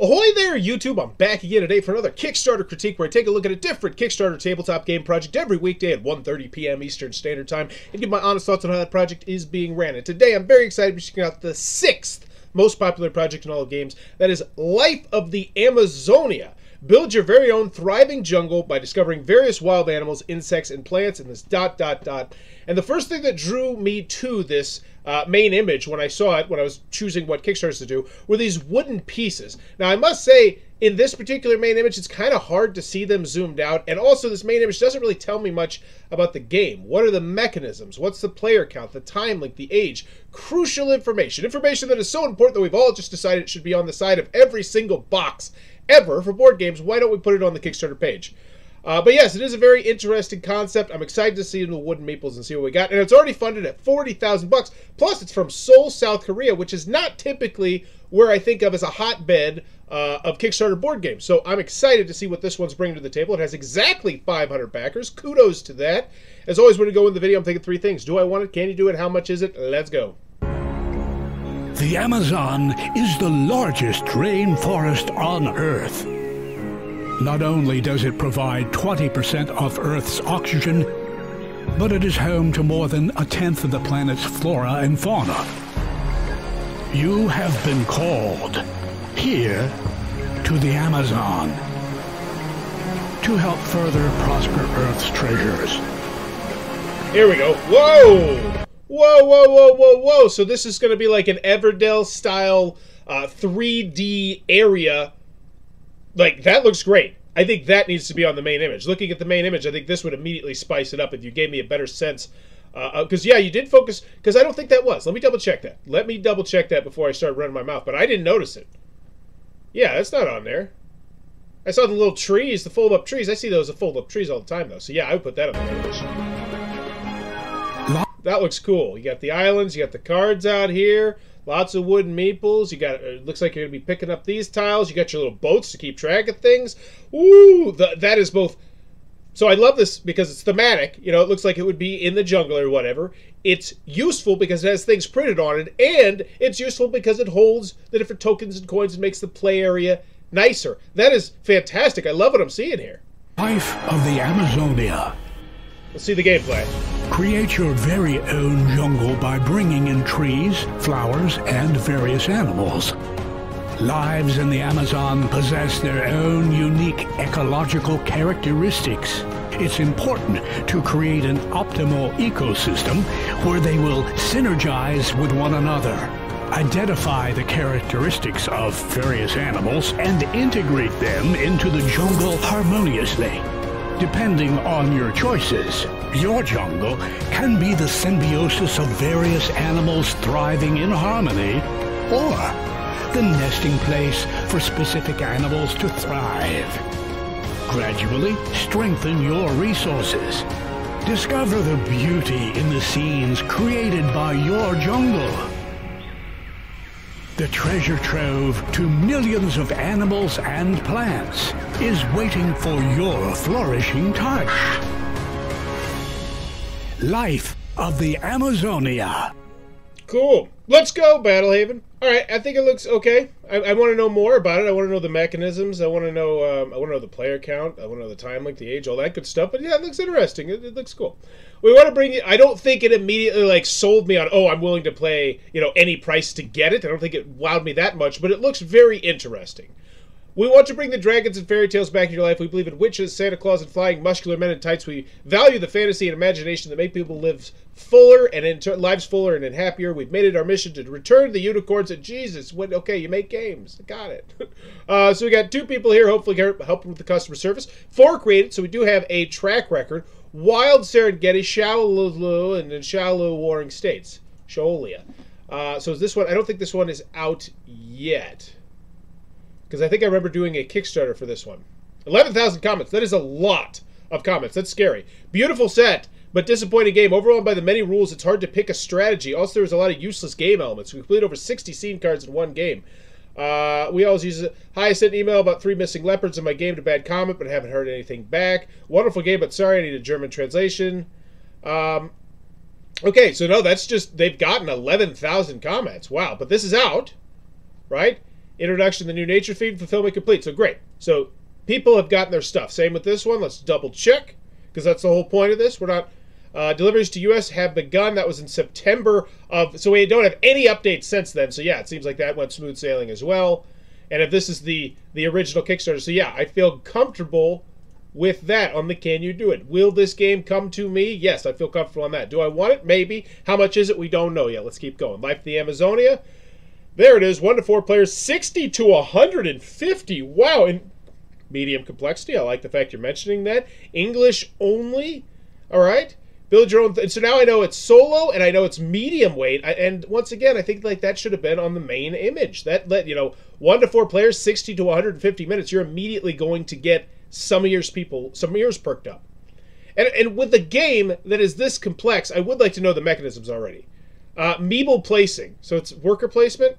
Ahoy there, YouTube! I'm back again today for another Kickstarter critique where I take a look at a different Kickstarter tabletop game project every weekday at 1.30 p.m. Eastern Standard Time and give my honest thoughts on how that project is being ran. And today I'm very excited to be checking out the sixth most popular project in all of games. That is Life of the Amazonia. Build your very own thriving jungle by discovering various wild animals, insects, and plants in this dot dot dot. And the first thing that drew me to this uh, main image when I saw it, when I was choosing what Kickstarters to do, were these wooden pieces. Now, I must say, in this particular main image, it's kind of hard to see them zoomed out, and also this main image doesn't really tell me much about the game. What are the mechanisms? What's the player count, the time link, the age? Crucial information. Information that is so important that we've all just decided it should be on the side of every single box ever for board games. Why don't we put it on the Kickstarter page? Uh, but yes, it is a very interesting concept. I'm excited to see in the wooden meeples and see what we got. And it's already funded at 40,000 bucks. Plus, it's from Seoul, South Korea, which is not typically where I think of as a hotbed uh, of Kickstarter board games. So I'm excited to see what this one's bringing to the table. It has exactly 500 backers. Kudos to that. As always, when we go in the video, I'm thinking three things. Do I want it? Can you do it? How much is it? Let's go. The Amazon is the largest rainforest on Earth. Not only does it provide 20% of Earth's oxygen, but it is home to more than a tenth of the planet's flora and fauna. You have been called here to the Amazon to help further prosper Earth's treasures. Here we go. Whoa! Whoa, whoa, whoa, whoa, whoa. So this is going to be like an Everdell style uh, 3D area like that looks great. I think that needs to be on the main image. Looking at the main image, I think this would immediately spice it up if you gave me a better sense. Because, uh, uh yeah, you did focus, because I don't think that was. Let me double check that. Let me double check that before I start running my mouth. But I didn't notice it. Yeah, that's not on there. I saw the little trees, the fold up trees. I see those as fold up trees all the time, though. So, yeah, I would put that on the. That looks cool. You got the islands, you got the cards out here. Lots of wooden meeples. You got. It looks like you're gonna be picking up these tiles. You got your little boats to keep track of things. Ooh, the, that is both. So I love this because it's thematic. You know, it looks like it would be in the jungle or whatever. It's useful because it has things printed on it, and it's useful because it holds the different tokens and coins and makes the play area nicer. That is fantastic. I love what I'm seeing here. Life of the Amazonia. Let's see the gameplay. Create your very own jungle by bringing in trees, flowers, and various animals. Lives in the Amazon possess their own unique ecological characteristics. It's important to create an optimal ecosystem where they will synergize with one another. Identify the characteristics of various animals and integrate them into the jungle harmoniously. Depending on your choices, your jungle can be the symbiosis of various animals thriving in harmony, or the nesting place for specific animals to thrive. Gradually strengthen your resources. Discover the beauty in the scenes created by your jungle. The treasure trove to millions of animals and plants is waiting for your flourishing touch. Life of the Amazonia. Cool. Let's go, Battlehaven. All right, I think it looks okay. I, I want to know more about it. I want to know the mechanisms. I want to know. Um, I want to know the player count. I want to know the time link, the age, all that good stuff. But yeah, it looks interesting. It, it looks cool. We want to bring. I don't think it immediately like sold me on. Oh, I'm willing to play. You know, any price to get it. I don't think it wowed me that much, but it looks very interesting. We want to bring the dragons and fairy tales back in your life. We believe in witches, Santa Claus, and flying muscular men in tights. We value the fantasy and imagination that make people live fuller and in lives fuller and happier. We've made it our mission to return the unicorns and Jesus. When, okay, you make games. Got it. Uh, so we got two people here, hopefully helping with the customer service. Four created, so we do have a track record. Wild Serengeti, Shalalu, and then Warring States. Shoalia. Uh, so is this one? I don't think this one is out yet because I think I remember doing a Kickstarter for this one. 11,000 comments. That is a lot of comments. That's scary. Beautiful set, but disappointing game. Overwhelmed by the many rules, it's hard to pick a strategy. Also, there was a lot of useless game elements. We played over 60 scene cards in one game. Uh, we always use it. Hi, I sent an email about three missing leopards in my game to Bad Comet, but haven't heard anything back. Wonderful game, but sorry, I need a German translation. Um, okay, so no, that's just, they've gotten 11,000 comments. Wow, but this is out, right? Introduction to the new nature feed, fulfillment complete. So great. So people have gotten their stuff. Same with this one. Let's double check because that's the whole point of this. We're not uh, deliveries to U.S. have begun. That was in September of. So we don't have any updates since then. So yeah, it seems like that went smooth sailing as well. And if this is the the original Kickstarter, so yeah, I feel comfortable with that on the can you do it. Will this game come to me? Yes, I feel comfortable on that. Do I want it? Maybe. How much is it? We don't know yet. Let's keep going. Life the Amazonia. There it is. One to four players, 60 to 150. Wow. And medium complexity. I like the fact you're mentioning that. English only. All right. Build your own. Th- so now I know it's solo and I know it's medium weight. I, and once again, I think like that should have been on the main image. That let you know one to four players, 60 to 150 minutes. You're immediately going to get some of yours people, some ears perked up. And, and with a game that is this complex, I would like to know the mechanisms already. Uh, Meeple placing. So it's worker placement.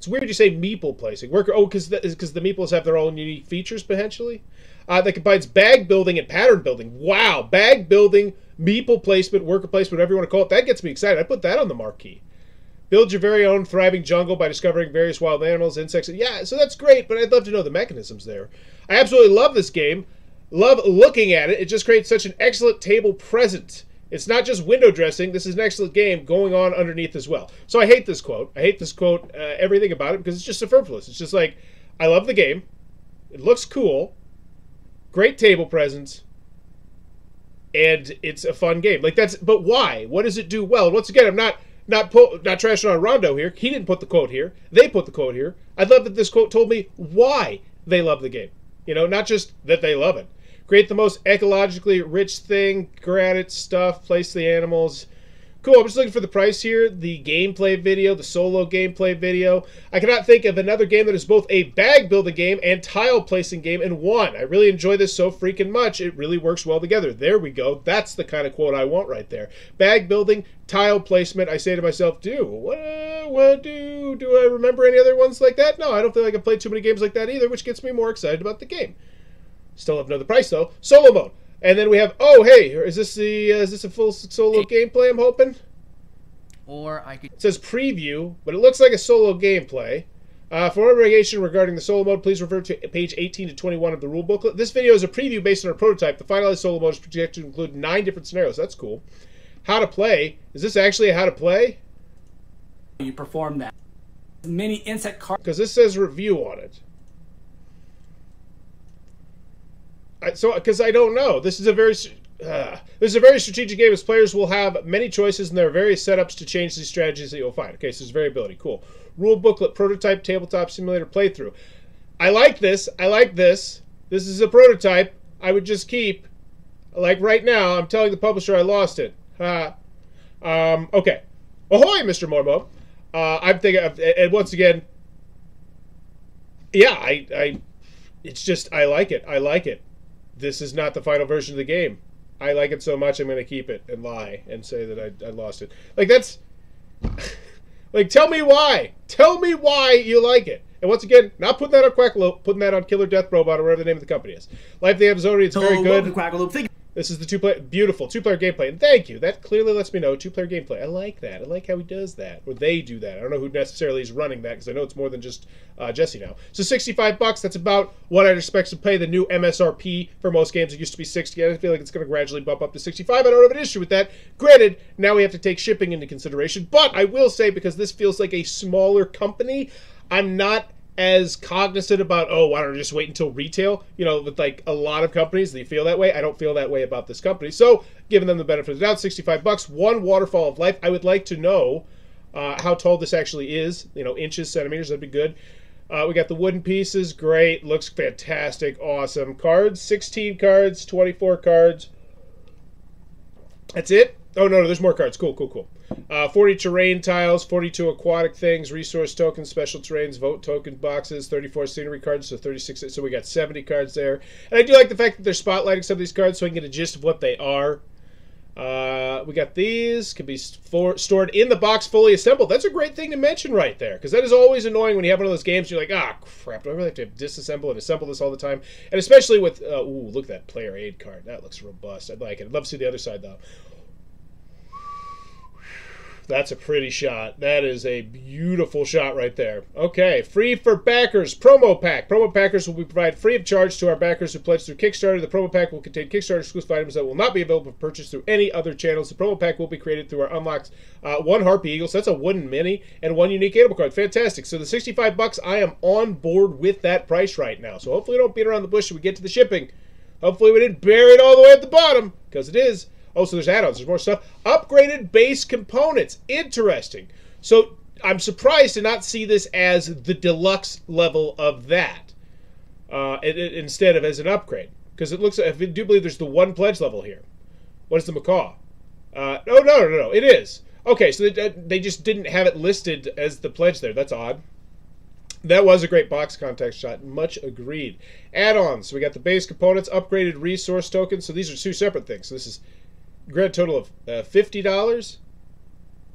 It's weird you say meeple placing. Worker. Oh, because because the, the meeples have their own unique features potentially. Uh, that combines bag building and pattern building. Wow, bag building, meeple placement, worker placement, whatever you want to call it. That gets me excited. I put that on the marquee. Build your very own thriving jungle by discovering various wild animals, insects. Yeah, so that's great, but I'd love to know the mechanisms there. I absolutely love this game. Love looking at it. It just creates such an excellent table present. It's not just window dressing. This is an excellent game going on underneath as well. So I hate this quote. I hate this quote, uh, everything about it, because it's just superfluous. It's just like, I love the game. It looks cool. Great table presence. And it's a fun game. Like that's, but why? What does it do well? And once again, I'm not not po- not trashing on Rondo here. He didn't put the quote here. They put the quote here. I'd love that this quote told me why they love the game. You know, not just that they love it. Create the most ecologically rich thing, granite stuff, place the animals. Cool, I'm just looking for the price here, the gameplay video, the solo gameplay video. I cannot think of another game that is both a bag building game and tile placing game in one. I really enjoy this so freaking much. It really works well together. There we go. That's the kind of quote I want right there. Bag building, tile placement. I say to myself, do what, what do? Do I remember any other ones like that? No, I don't feel like I've played too many games like that either, which gets me more excited about the game. Still have to know price though. Solo mode. And then we have, oh hey, is this the uh, is this a full solo gameplay? I'm hoping. Or I could. It says preview, but it looks like a solo gameplay. Uh, for more information regarding the solo mode, please refer to page 18 to 21 of the rule booklet. This video is a preview based on our prototype. The finalized solo mode is projected to include nine different scenarios. That's cool. How to play? Is this actually a how to play? You perform that. Mini insect card. Because this says review on it. So because I don't know. This is a very uh, this is a very strategic game as players will have many choices and there are various setups to change these strategies that you'll find. Okay, so there's variability. Cool. Rule booklet, prototype, tabletop simulator playthrough. I like this. I like this. This is a prototype. I would just keep. Like right now, I'm telling the publisher I lost it. Uh, um, okay. Ahoy, Mr. Mormo. Uh, I'm thinking, of, and once again, yeah, I, I, it's just, I like it. I like it. This is not the final version of the game. I like it so much, I'm going to keep it and lie and say that I, I lost it. Like, that's. like, tell me why. Tell me why you like it. And once again, not putting that on Quackalope, putting that on Killer Death Robot or whatever the name of the company is. Life of the Amazonia, it's very good. Quackalope. Think This is the two player, beautiful two player gameplay. And thank you. That clearly lets me know two player gameplay. I like that. I like how he does that, or they do that. I don't know who necessarily is running that because I know it's more than just uh, Jesse now. So 65 bucks. That's about what I'd expect to pay the new MSRP for most games. It used to be 60. I feel like it's going to gradually bump up to 65. I don't have an issue with that. Granted, now we have to take shipping into consideration. But I will say because this feels like a smaller company, I'm not as cognizant about oh why don't I just wait until retail? You know with like a lot of companies they feel that way. I don't feel that way about this company. So giving them the benefit of the doubt 65 bucks one waterfall of life. I would like to know uh, how tall this actually is you know inches centimeters that'd be good. Uh, we got the wooden pieces great looks fantastic awesome. Cards 16 cards 24 cards. That's it? Oh no, no there's more cards. Cool cool cool uh, 40 terrain tiles, 42 aquatic things, resource tokens, special terrains, vote token boxes, 34 scenery cards, so 36. So we got 70 cards there. And I do like the fact that they're spotlighting some of these cards so I can get a gist of what they are. Uh, we got these, can be for, stored in the box fully assembled. That's a great thing to mention right there, because that is always annoying when you have one of those games. You're like, ah, crap, do I really have to disassemble and assemble this all the time? And especially with, uh, ooh, look at that player aid card. That looks robust. I'd like it. I'd love to see the other side, though. That's a pretty shot. That is a beautiful shot right there. Okay, free for backers. Promo pack. Promo packers will be provided free of charge to our backers who pledge through Kickstarter. The promo pack will contain Kickstarter exclusive items that will not be available for purchase through any other channels. The promo pack will be created through our unlocks. Uh, one Harpy Eagle, so that's a wooden mini, and one unique animal card. Fantastic. So the 65 bucks, I am on board with that price right now. So hopefully we don't beat around the bush when we get to the shipping. Hopefully we didn't bury it all the way at the bottom, because it is. Oh, so there's add-ons. There's more stuff. Upgraded base components. Interesting. So I'm surprised to not see this as the deluxe level of that uh, it, it, instead of as an upgrade. Because it looks. like, I do believe there's the one pledge level here. What is the macaw? Uh, oh no no no! It is okay. So they, they just didn't have it listed as the pledge there. That's odd. That was a great box context shot. Much agreed. Add-ons. So we got the base components, upgraded resource tokens. So these are two separate things. So this is grand total of uh, $50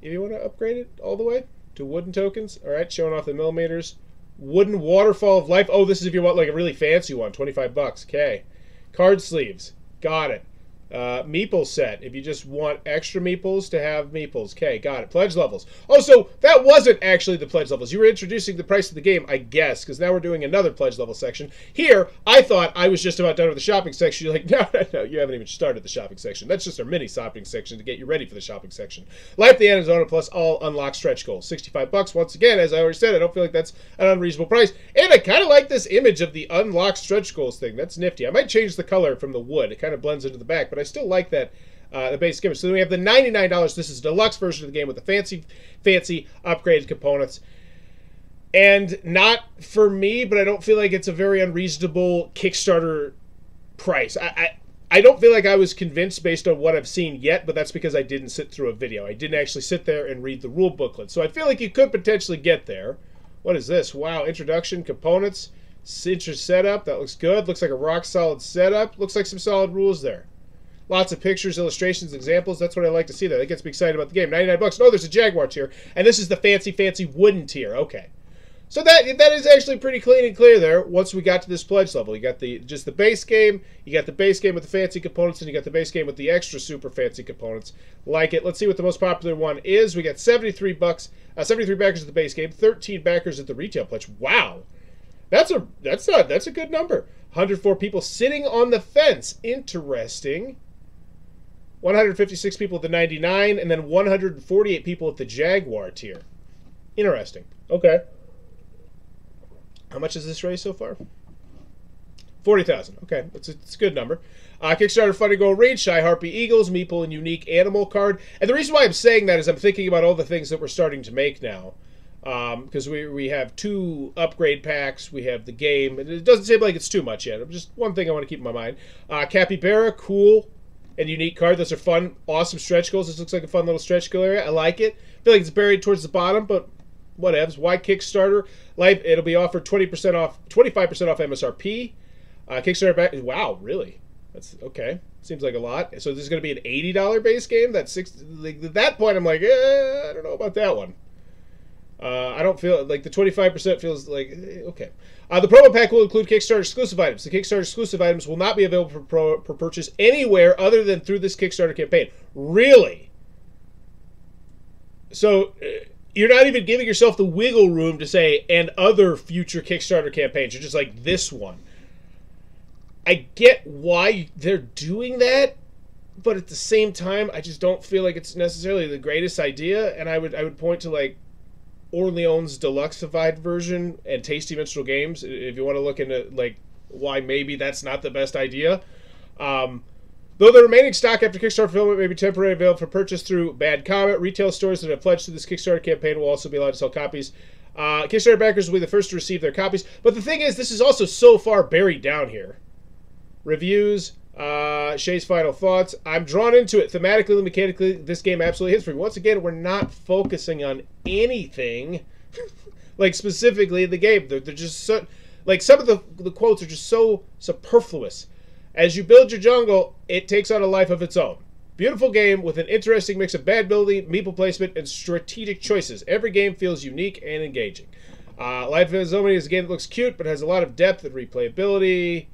if you want to upgrade it all the way to wooden tokens. All right, showing off the millimeters. Wooden waterfall of life. Oh, this is if you want like a really fancy one, 25 bucks. Okay. Card sleeves. Got it. Uh, meeple set. If you just want extra meeples to have meeples. Okay, got it. Pledge levels. Oh, so that wasn't actually the pledge levels. You were introducing the price of the game, I guess, because now we're doing another pledge level section. Here, I thought I was just about done with the shopping section. You're like, no, no, no, you haven't even started the shopping section. That's just our mini shopping section to get you ready for the shopping section. Life the Amazonia plus all unlock stretch goals. 65 bucks. Once again, as I already said, I don't feel like that's an unreasonable price. And I kind of like this image of the unlock stretch goals thing. That's nifty. I might change the color from the wood. It kind of blends into the back, but I still like that uh, the base game. So then we have the $99. This is deluxe version of the game with the fancy, fancy upgraded components. And not for me, but I don't feel like it's a very unreasonable Kickstarter price. I, I I don't feel like I was convinced based on what I've seen yet, but that's because I didn't sit through a video. I didn't actually sit there and read the rule booklet. So I feel like you could potentially get there. What is this? Wow, introduction, components, cincher setup. That looks good. Looks like a rock solid setup. Looks like some solid rules there. Lots of pictures, illustrations, examples. That's what I like to see there. That gets me excited about the game. 99 bucks. Oh, there's a Jaguar tier. And this is the fancy, fancy wooden tier. Okay. So that that is actually pretty clean and clear there. Once we got to this pledge level, you got the just the base game, you got the base game with the fancy components, and you got the base game with the extra super fancy components. Like it. Let's see what the most popular one is. We got 73 bucks, uh, 73 backers at the base game, 13 backers at the retail pledge. Wow, that's a that's a that's a good number. 104 people sitting on the fence. Interesting. 156 people at the 99, and then 148 people at the Jaguar tier. Interesting. Okay. How much is this raise so far? 40,000. Okay, it's a, that's a good number. Uh, Kickstarter funding goal reach, Shy Harpy Eagles, Meeple, and Unique Animal Card. And the reason why I'm saying that is I'm thinking about all the things that we're starting to make now. Because um, we, we have two upgrade packs, we have the game, and it doesn't seem like it's too much yet. Just one thing I want to keep in my mind. Uh, Capybara, cool and unique card. Those are fun, awesome stretch goals. This looks like a fun little stretch goal area. I like it. I feel like it's buried towards the bottom, but whatevs. Why Kickstarter? Life, it'll be offered 20% off, 25% off MSRP. Uh, Kickstarter back, wow, really? That's okay. Seems like a lot. So this is going to be an $80 base game. That's six. Like, at that point, I'm like, eh, I don't know about that one. Uh, I don't feel like the 25% feels like eh, okay. Uh, the promo pack will include Kickstarter exclusive items. The Kickstarter exclusive items will not be available for, pro, for purchase anywhere other than through this Kickstarter campaign. Really? So uh, you're not even giving yourself the wiggle room to say and other future Kickstarter campaigns. You're just like this one. I get why they're doing that, but at the same time, I just don't feel like it's necessarily the greatest idea. And I would I would point to like Orleans deluxeified version and Tasty Minstrel Games. If you want to look into like why maybe that's not the best idea. Um, though the remaining stock after Kickstarter fulfillment may be temporarily available for purchase through Bad Comet, retail stores that have pledged to this Kickstarter campaign will also be allowed to sell copies. Uh, Kickstarter backers will be the first to receive their copies. But the thing is, this is also so far buried down here. Reviews, uh, Shay's final thoughts. I'm drawn into it thematically, and mechanically. This game absolutely hits for me. Once again, we're not focusing on anything, like specifically in the game. They're, they're just so, like some of the the quotes are just so superfluous. As you build your jungle, it takes on a life of its own. Beautiful game with an interesting mix of bag building, meeple placement, and strategic choices. Every game feels unique and engaging. Uh, Life of Zombie is a game that looks cute but has a lot of depth and replayability.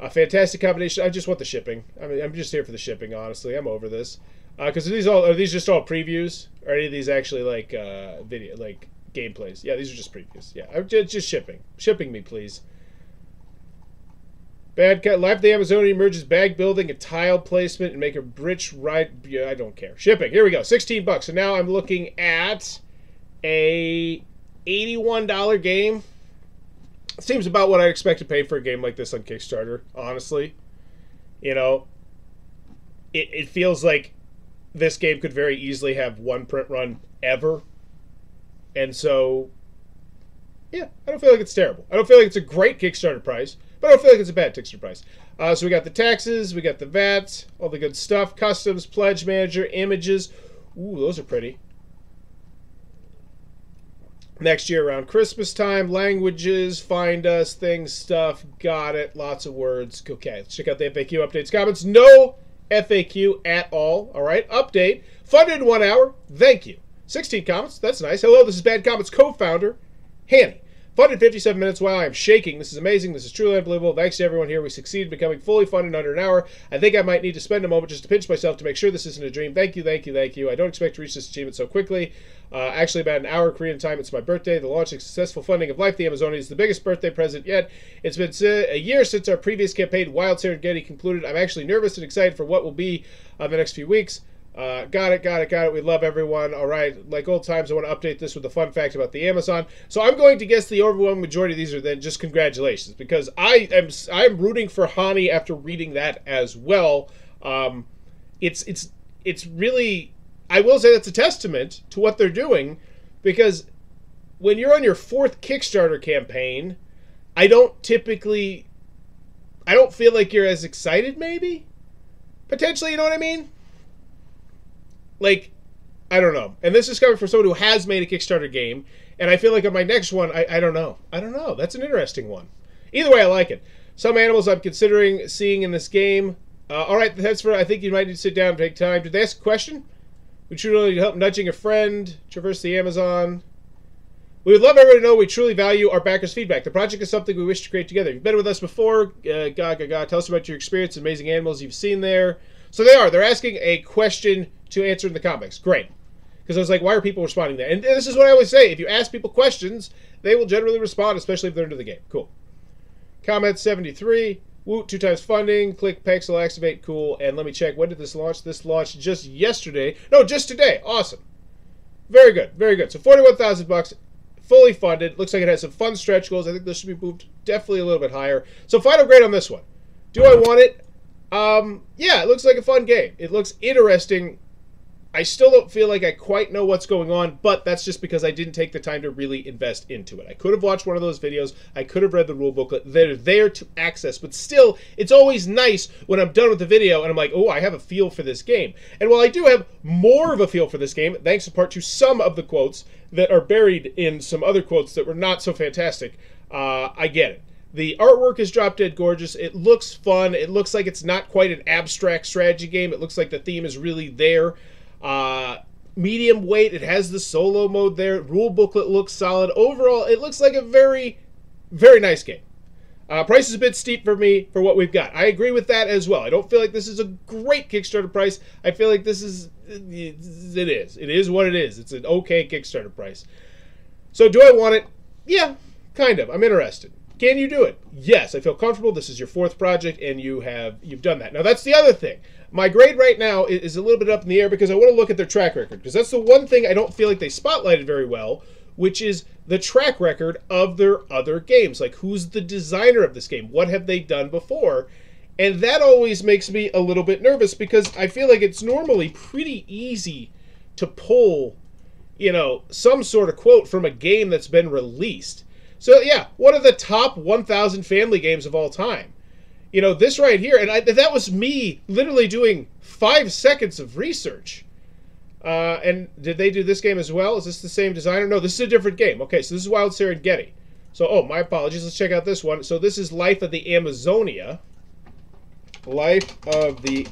A fantastic combination. I just want the shipping. I mean, I'm just here for the shipping, honestly. I'm over this. Because are these all are these just all previews? Are any of these actually like uh, video like gameplays? Yeah, these are just previews. Yeah, I'm just, just shipping, shipping me, please. Bad cut. Life of the Amazonia merges bag building, a tile placement, and make a bridge ride. Yeah, I don't care. Shipping. Here we go. 16 bucks. So now I'm looking at a $81 game. Seems about what I expect to pay for a game like this on Kickstarter, honestly. You know, it, it feels like this game could very easily have one print run ever. And so, yeah, I don't feel like it's terrible. I don't feel like it's a great Kickstarter price, but I don't feel like it's a bad Kickstarter price. Uh, so we got the taxes, we got the VAT, all the good stuff, customs, pledge manager, images. Ooh, those are pretty. Next year around Christmas time, languages, find us, things, stuff, got it, lots of words. Okay, let's check out the FAQ updates, comments. No FAQ at all. All right, update. Funded in one hour. Thank you. 16 comments. That's nice. Hello, this is Bad Comet's co founder, Hanny. Funded 57 minutes while I am shaking. This is amazing. This is truly unbelievable. Thanks to everyone here. We succeeded becoming fully funded in under an hour. I think I might need to spend a moment just to pinch myself to make sure this isn't a dream. Thank you, thank you, thank you. I don't expect to reach this achievement so quickly. Uh, actually, about an hour Korean time. It's my birthday. The launch and successful funding of Life the Amazonia is the biggest birthday present yet. It's been a year since our previous campaign, Wild Serengeti, concluded. I'm actually nervous and excited for what will be uh, the next few weeks. Uh, got it, got it, got it. We love everyone. All right, like old times, I want to update this with a fun fact about the Amazon. So I'm going to guess the overwhelming majority of these are then just congratulations because I am I'm rooting for Hani after reading that as well. Um, it's it's it's really I will say that's a testament to what they're doing because when you're on your fourth Kickstarter campaign, I don't typically I don't feel like you're as excited maybe potentially, you know what I mean? Like I don't know. And this is coming from someone who has made a Kickstarter game, and I feel like on my next one, I, I don't know. I don't know. That's an interesting one. Either way, I like it. Some animals I'm considering seeing in this game. Uh, all right, that's for. I think you might need to sit down and take time. Did they ask a question? We truly need help nudging a friend, traverse the Amazon. We would love everyone to know we truly value our backers' feedback. The project is something we wish to create together. You've been with us before. Uh, God, God, God. Tell us about your experience, amazing animals you've seen there. So they are. They're asking a question to answer in the comics. Great. Because I was like, why are people responding that? And this is what I always say. If you ask people questions, they will generally respond, especially if they're into the game. Cool. Comment 73. Woot, two times funding. Click Pexel activate. Cool. And let me check. When did this launch? This launched just yesterday. No, just today. Awesome. Very good. Very good. So 41,000 bucks fully funded. Looks like it has some fun stretch goals. I think this should be moved definitely a little bit higher. So final grade on this one. Do I want it? Um, yeah, it looks like a fun game. It looks interesting. I still don't feel like I quite know what's going on, but that's just because I didn't take the time to really invest into it. I could have watched one of those videos. I could have read the rule booklet. They're there to access, but still, it's always nice when I'm done with the video and I'm like, oh, I have a feel for this game. And while I do have more of a feel for this game, thanks in part to some of the quotes that are buried in some other quotes that were not so fantastic, uh, I get it. The artwork is drop dead gorgeous. It looks fun. It looks like it's not quite an abstract strategy game. It looks like the theme is really there. Uh, medium weight. It has the solo mode there. Rule booklet looks solid. Overall, it looks like a very, very nice game. Uh, price is a bit steep for me for what we've got. I agree with that as well. I don't feel like this is a great Kickstarter price. I feel like this is it is. It is what it is. It's an okay Kickstarter price. So do I want it? Yeah, kind of. I'm interested. Can you do it? Yes, I feel comfortable. This is your fourth project, and you have you've done that. Now that's the other thing. My grade right now is a little bit up in the air because I want to look at their track record because that's the one thing I don't feel like they spotlighted very well, which is the track record of their other games. Like who's the designer of this game? What have they done before? And that always makes me a little bit nervous because I feel like it's normally pretty easy to pull, you know, some sort of quote from a game that's been released. So yeah, one of the top 1,000 family games of all time you know this right here and I, that was me literally doing five seconds of research. Uh, and did they do this game as well? Is this the same designer? No this is a different game. Okay so this is wild serengeti. So oh my apologies. Let's check out this one. So this is life of the amazonia. Life of the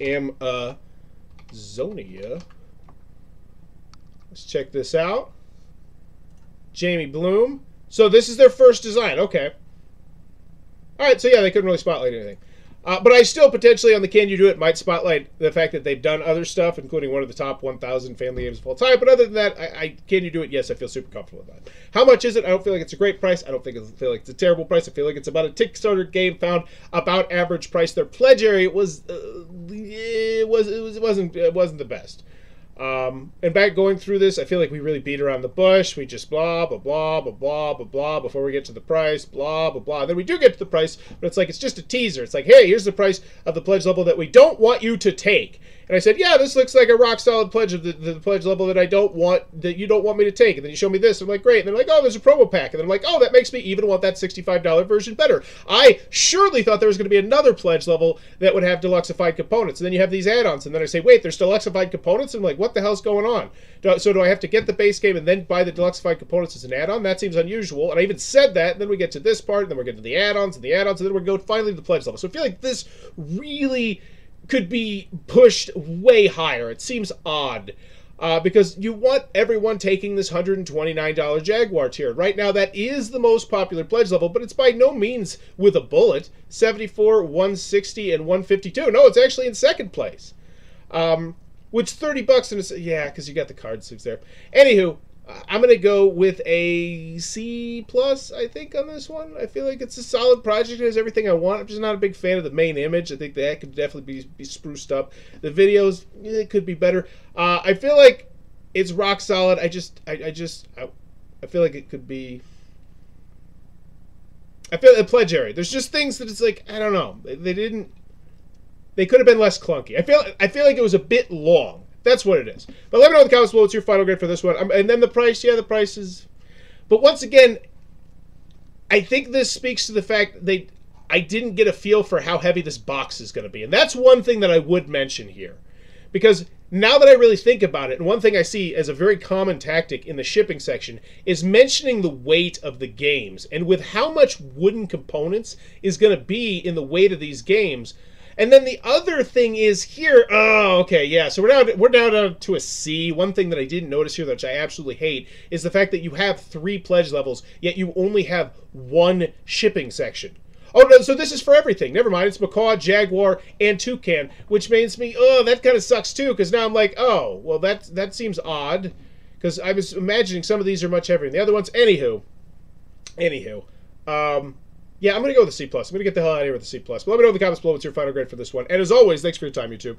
amazonia. Let's check this out. Jamie bloom. So this is their first design. Okay. All right so yeah they couldn't really spotlight anything Uh, but I still potentially on the Can You Do It might spotlight the fact that they've done other stuff, including one of the top 1,000 family games of all time. But other than that, I, I Can You Do It? Yes, I feel super comfortable with that. How much is it? I don't feel like it's a great price. I don't think I feel like it's a terrible price. I feel like it's about a Kickstarter game found about average price. Their pledge area was uh, it was it was it wasn't it wasn't the best. Um, and back going through this, I feel like we really beat around the bush. We just blah, blah, blah, blah, blah, blah, blah, before we get to the price, blah, blah, blah. Then we do get to the price, but it's like, it's just a teaser. It's like, hey, here's the price of the pledge level that we don't want you to take. And I said, yeah, this looks like a rock solid pledge of the, the, pledge level that I don't want, that you don't want me to take. And then you show me this. I'm like, great. And they're like, oh, there's a promo pack. And I'm like, oh, that makes me even want that $65 version better. I surely thought there was going to be another pledge level that would have deluxified components. And then you have these add-ons. And then I say, wait, there's deluxified components? And I'm like, what the hell's going on? So do I have to get the base game and then buy the deluxified components as an add-on? That seems unusual. And I even said that. And then we get to this part, and then we get to the add-ons and the add-ons, and then we go finally to the pledge level. So I feel like this really could be pushed way higher. It seems odd. Uh, because you want everyone taking this $129 Jaguar tier. Right now, that is the most popular pledge level, but it's by no means with a bullet. 74, 160, and 152. No, it's actually in second place. Um, which 30 bucks, and it's, yeah, because you got the card six there. Anywho, I'm gonna go with a C plus. I think on this one. I feel like it's a solid project. It has everything I want. I'm just not a big fan of the main image. I think that could definitely be, be spruced up. The videos it could be better. Uh, I feel like it's rock solid. I just I, I just I, I feel like it could be. I feel the pledge area. There's just things that it's like I don't know. They, they didn't. They could have been less clunky. I feel I feel like it was a bit long. That's what it is. But let me know in the comments below what's your final grade for this one. Um, and then the price, yeah, the price is. But once again, I think this speaks to the fact they I didn't get a feel for how heavy this box is going to be. And that's one thing that I would mention here. Because now that I really think about it, and one thing I see as a very common tactic in the shipping section is mentioning the weight of the games. And with how much wooden components is going to be in the weight of these games, and then the other thing is here. Oh, okay, yeah. So we're down. We're down to a C. One thing that I didn't notice here, which I absolutely hate, is the fact that you have three pledge levels, yet you only have one shipping section. Oh no! So this is for everything. Never mind. It's Macaw, Jaguar, and Toucan, which makes me. Oh, that kind of sucks too. Because now I'm like, oh, well, that that seems odd. Because I was imagining some of these are much heavier than the other ones. Anywho, anywho, um, yeah, I'm going to go with the C+. plus. I'm going to get the hell out of here with the C+. plus. But let me know in the comments below what's your final grade for this one. And as always, thanks for your time, YouTube.